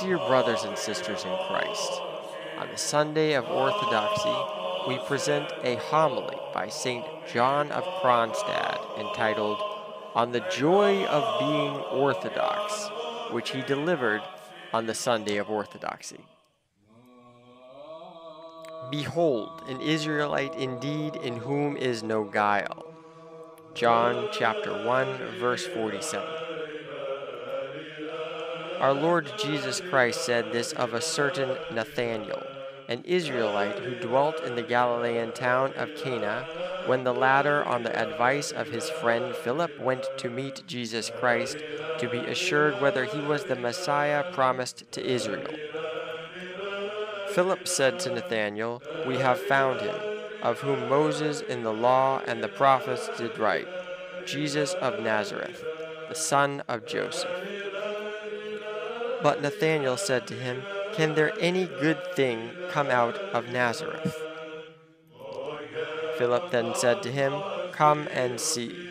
Dear brothers and sisters in Christ, on the Sunday of Orthodoxy, we present a homily by St. John of Kronstadt entitled On the Joy of Being Orthodox, which he delivered on the Sunday of Orthodoxy. Behold, an Israelite indeed in whom is no guile. John chapter 1, verse 47. Our Lord Jesus Christ said this of a certain Nathanael, an Israelite who dwelt in the Galilean town of Cana, when the latter, on the advice of his friend Philip, went to meet Jesus Christ to be assured whether he was the Messiah promised to Israel. Philip said to Nathanael, We have found him, of whom Moses in the law and the prophets did write, Jesus of Nazareth, the son of Joseph. But Nathanael said to him, Can there any good thing come out of Nazareth? Philip then said to him, Come and see.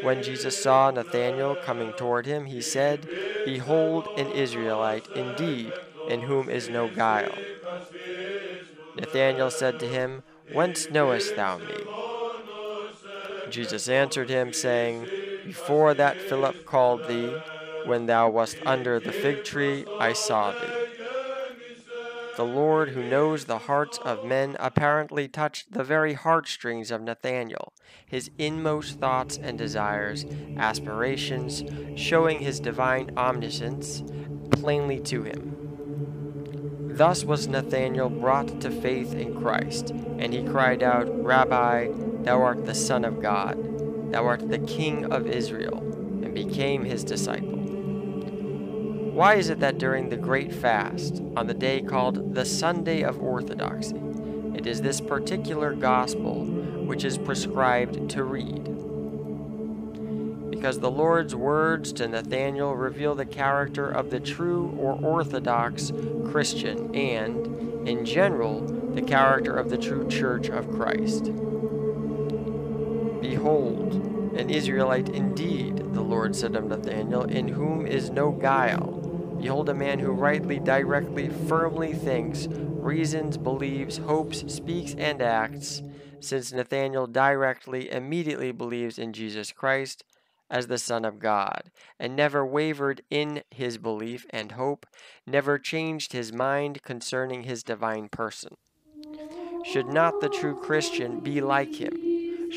When Jesus saw Nathanael coming toward him, he said, Behold, an Israelite indeed, in whom is no guile. Nathanael said to him, Whence knowest thou me? Jesus answered him, saying, Before that Philip called thee, when thou wast under the fig tree, I saw thee. The Lord, who knows the hearts of men, apparently touched the very heartstrings of Nathanael, his inmost thoughts and desires, aspirations, showing his divine omniscience plainly to him. Thus was Nathanael brought to faith in Christ, and he cried out, Rabbi, thou art the Son of God, thou art the King of Israel, and became his disciple. Why is it that during the great fast, on the day called the Sunday of Orthodoxy, it is this particular gospel which is prescribed to read? Because the Lord's words to Nathanael reveal the character of the true or orthodox Christian and, in general, the character of the true church of Christ. Behold, an Israelite indeed, the Lord said of Nathanael, in whom is no guile. Behold, a man who rightly, directly, firmly thinks, reasons, believes, hopes, speaks, and acts, since Nathanael directly, immediately believes in Jesus Christ as the Son of God, and never wavered in his belief and hope, never changed his mind concerning his divine person. Should not the true Christian be like him?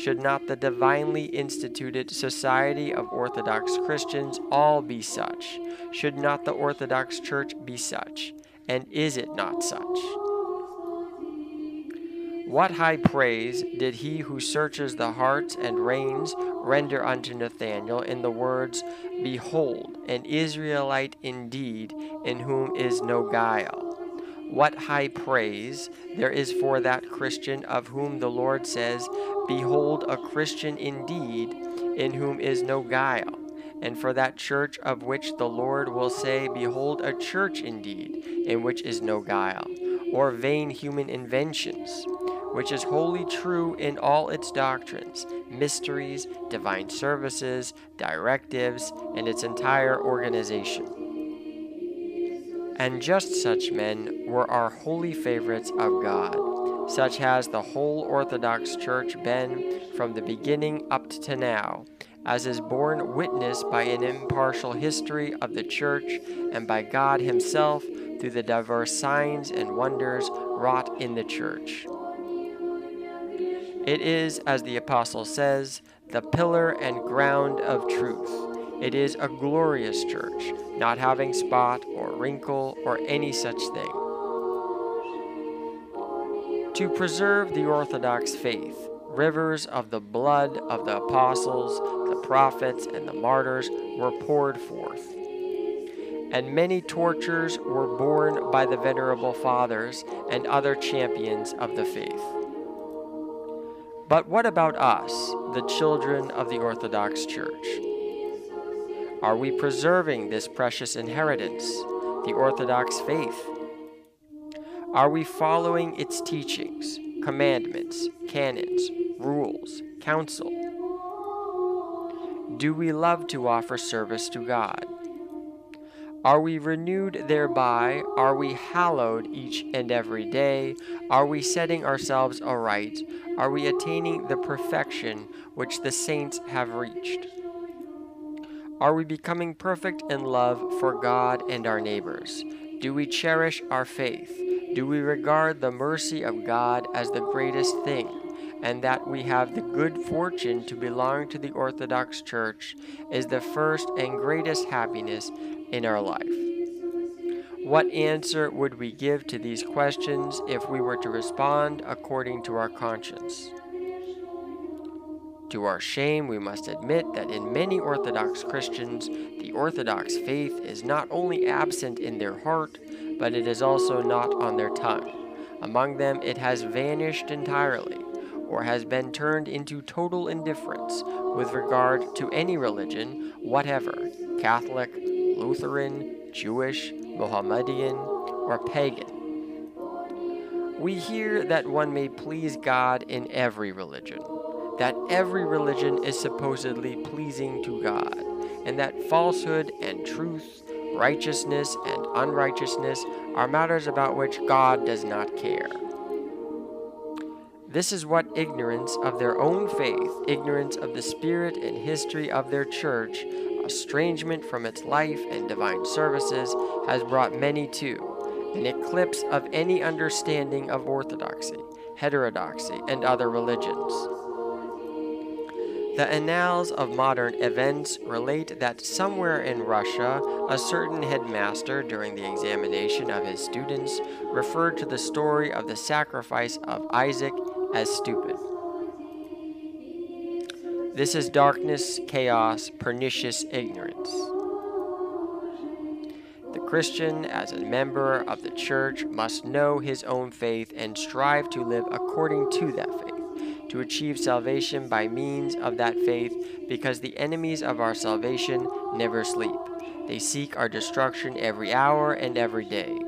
Should not the divinely instituted Society of Orthodox Christians all be such? Should not the Orthodox Church be such? And is it not such? What high praise did he who searches the hearts and reins render unto Nathanael in the words, Behold, an Israelite indeed, in whom is no guile? What high praise there is for that Christian of whom the Lord says, Behold, a Christian indeed, in whom is no guile, and for that church of which the Lord will say, Behold, a church indeed, in which is no guile, or vain human inventions, which is wholly true in all its doctrines, mysteries, divine services, directives, and its entire organization. And just such men were our holy favorites of God. Such has the whole Orthodox Church been from the beginning up to now, as is borne witness by an impartial history of the Church and by God Himself through the diverse signs and wonders wrought in the Church. It is, as the Apostle says, the pillar and ground of truth it is a glorious church, not having spot or wrinkle or any such thing. To preserve the Orthodox faith, rivers of the blood of the apostles, the prophets, and the martyrs were poured forth. And many tortures were borne by the venerable fathers and other champions of the faith. But what about us, the children of the Orthodox Church? Are we preserving this precious inheritance, the Orthodox faith? Are we following its teachings, commandments, canons, rules, counsel? Do we love to offer service to God? Are we renewed thereby? Are we hallowed each and every day? Are we setting ourselves aright? Are we attaining the perfection which the saints have reached? Are we becoming perfect in love for God and our neighbors? Do we cherish our faith? Do we regard the mercy of God as the greatest thing? and that we have the good fortune to belong to the Orthodox Church is the first and greatest happiness in our life. What answer would we give to these questions if we were to respond according to our conscience? To our shame, we must admit that in many Orthodox Christians, the Orthodox faith is not only absent in their heart, but it is also not on their tongue. Among them, it has vanished entirely or has been turned into total indifference with regard to any religion whatever Catholic, Lutheran, Jewish, Mohammedan, or pagan. We hear that one may please God in every religion, that every religion is supposedly pleasing to God, and that falsehood and truth, righteousness and unrighteousness are matters about which God does not care. This is what ignorance of their own faith, ignorance of the spirit and history of their church, estrangement from its life and divine services has brought many to, an eclipse of any understanding of orthodoxy, heterodoxy, and other religions. The annals of modern events relate that somewhere in Russia, a certain headmaster, during the examination of his students, referred to the story of the sacrifice of Isaac as stupid. This is darkness, chaos, pernicious ignorance. The Christian, as a member of the church, must know his own faith and strive to live according to that faith, to achieve salvation by means of that faith, because the enemies of our salvation never sleep. They seek our destruction every hour and every day.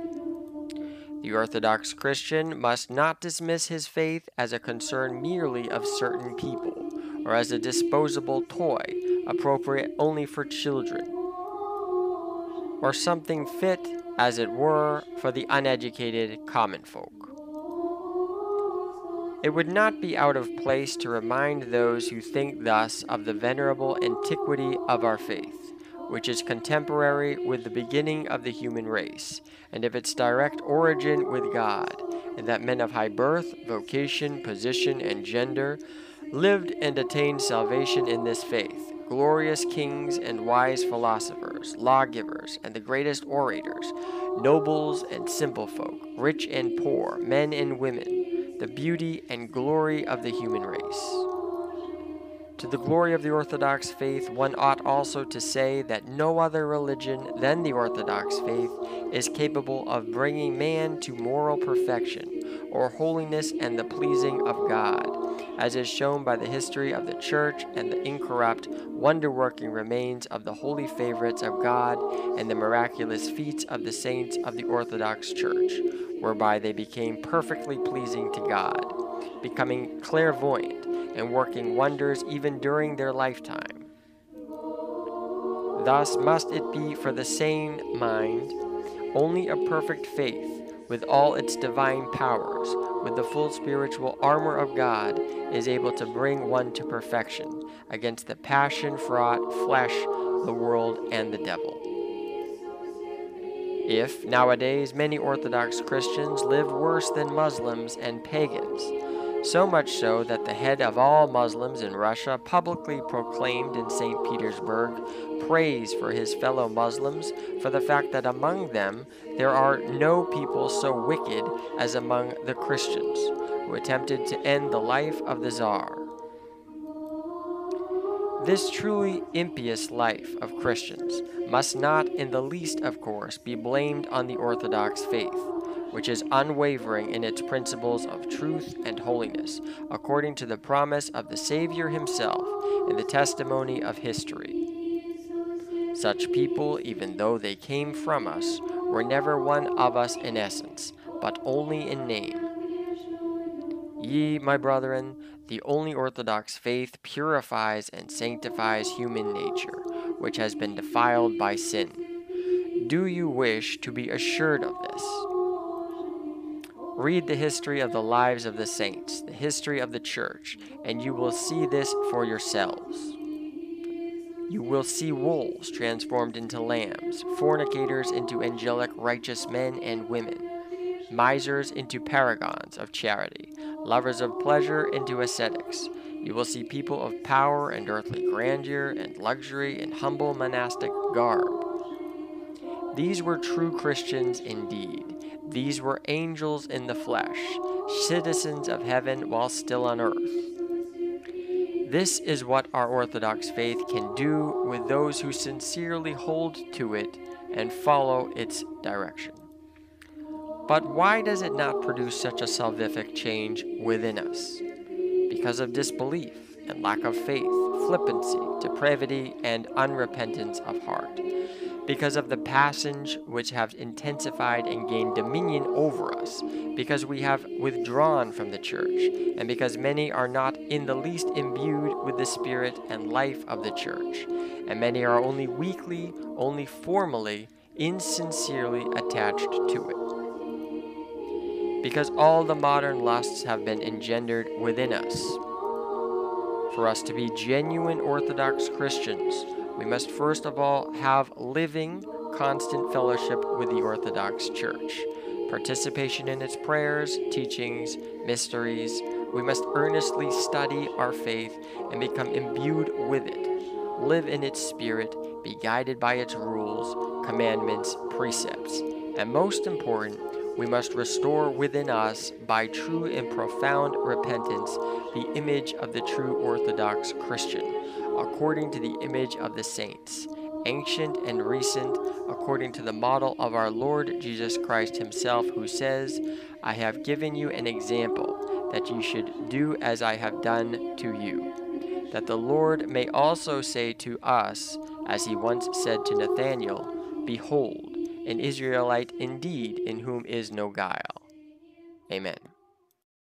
The Orthodox Christian must not dismiss his faith as a concern merely of certain people, or as a disposable toy appropriate only for children, or something fit, as it were, for the uneducated common folk. It would not be out of place to remind those who think thus of the venerable antiquity of our faith which is contemporary with the beginning of the human race, and of its direct origin with God, and that men of high birth, vocation, position, and gender lived and attained salvation in this faith. Glorious kings and wise philosophers, lawgivers, and the greatest orators, nobles and simple folk, rich and poor, men and women, the beauty and glory of the human race. To the glory of the Orthodox faith, one ought also to say that no other religion than the Orthodox faith is capable of bringing man to moral perfection or holiness and the pleasing of God, as is shown by the history of the Church and the incorrupt, wonder working remains of the holy favorites of God and the miraculous feats of the saints of the Orthodox Church, whereby they became perfectly pleasing to God, becoming clairvoyant and working wonders even during their lifetime. Thus must it be for the sane mind, only a perfect faith, with all its divine powers, with the full spiritual armor of God, is able to bring one to perfection against the passion fraught flesh, the world, and the devil. If, nowadays, many Orthodox Christians live worse than Muslims and pagans, so much so that the head of all Muslims in Russia publicly proclaimed in St. Petersburg praise for his fellow Muslims for the fact that among them there are no people so wicked as among the Christians, who attempted to end the life of the Tsar. This truly impious life of Christians must not in the least, of course, be blamed on the Orthodox faith which is unwavering in its principles of truth and holiness, according to the promise of the Savior himself and the testimony of history. Such people, even though they came from us, were never one of us in essence, but only in name. Ye, my brethren, the only orthodox faith purifies and sanctifies human nature, which has been defiled by sin Do you wish to be assured of this? Read the history of the lives of the saints, the history of the church, and you will see this for yourselves. You will see wolves transformed into lambs, fornicators into angelic righteous men and women, misers into paragons of charity, lovers of pleasure into ascetics. You will see people of power and earthly grandeur and luxury in humble monastic garb. These were true Christians indeed. These were angels in the flesh, citizens of heaven while still on earth. This is what our Orthodox faith can do with those who sincerely hold to it and follow its direction. But why does it not produce such a salvific change within us? Because of disbelief and lack of faith, flippancy, depravity, and unrepentance of heart because of the passions which have intensified and gained dominion over us, because we have withdrawn from the church, and because many are not in the least imbued with the spirit and life of the church, and many are only weakly, only formally, insincerely attached to it. Because all the modern lusts have been engendered within us. For us to be genuine Orthodox Christians, we must first of all have living, constant fellowship with the Orthodox Church, participation in its prayers, teachings, mysteries. We must earnestly study our faith and become imbued with it, live in its spirit, be guided by its rules, commandments, precepts, and most important, we must restore within us, by true and profound repentance, the image of the true Orthodox Christian according to the image of the saints, ancient and recent, according to the model of our Lord Jesus Christ Himself, who says, I have given you an example that you should do as I have done to you. That the Lord may also say to us, as He once said to Nathanael, Behold, an Israelite indeed, in whom is no guile. Amen.